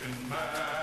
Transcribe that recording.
Marching man.